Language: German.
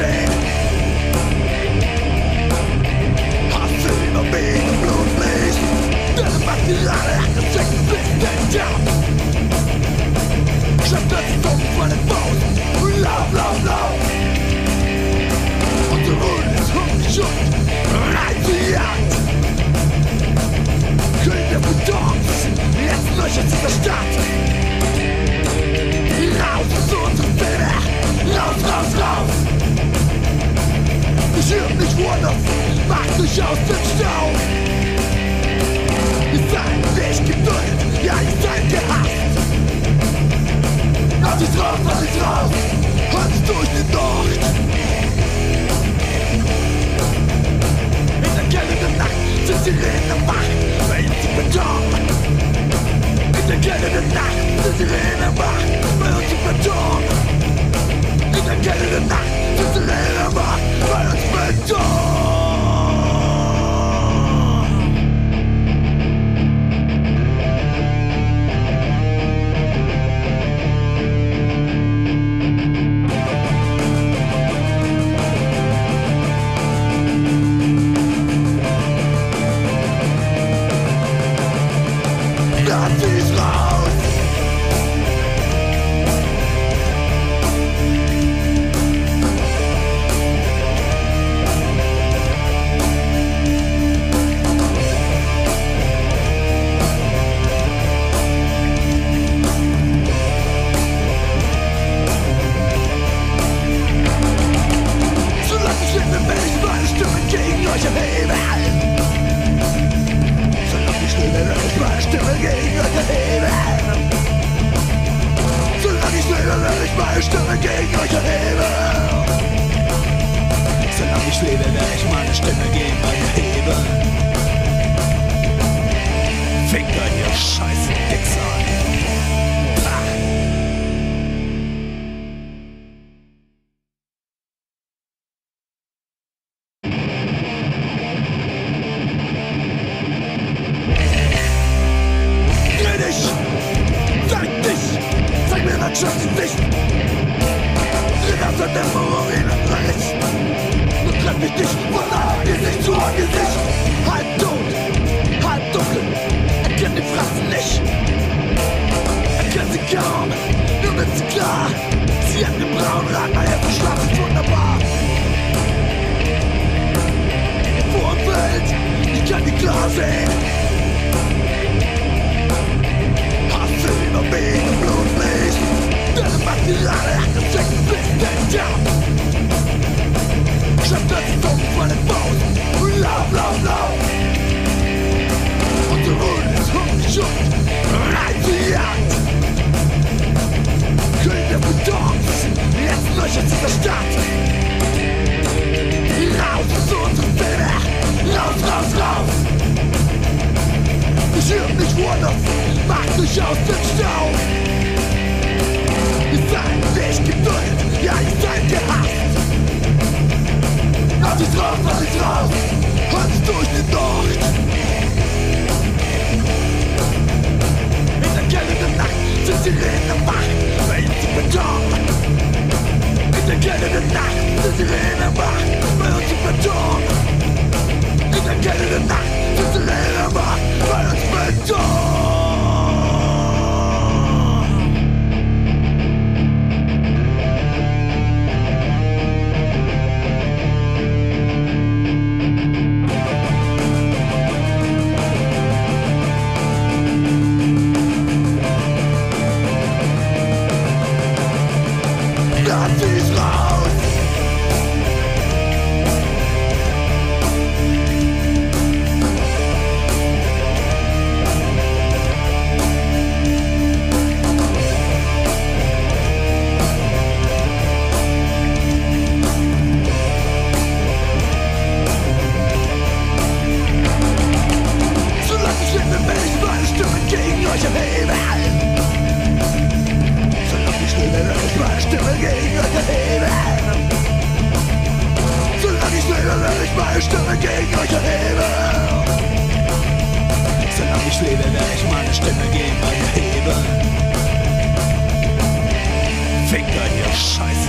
same законов Отсущал сочтал И сами вещи тонет, я не знаю, где hast Auf dich raus, auf dich raus, und durch die Nacht In der gellenden Nacht sind Sirenen wach, wenn sie bedarf ich meine Stimme gegen euch erhebe. Solange ich lebe, werde ich meine Stimme gegen euch erheben. mich halt halt nicht von Angesicht zu Angesicht. Halb tot, halb dunkel, erkennt die Frassen nicht. Erkennt sie kaum, nur wird sie klar. Sie hat den braunen Rand, mein Herz verschlafen, wunderbar. Vor Welt, ich kann die klar sehen. Wonderful macht sich aus dem Staub. Ihr de nicht geduldet, ja, ihr seid gehasst. Lass dich raus, lass dich raus, halt durch die Nacht. In der gellenden se sind a Reden werde ich meine Stimme gegen euch erheben. Solange ich lebe, werde ich meine Stimme gegen euch erheben. Ficker, ihr Scheiß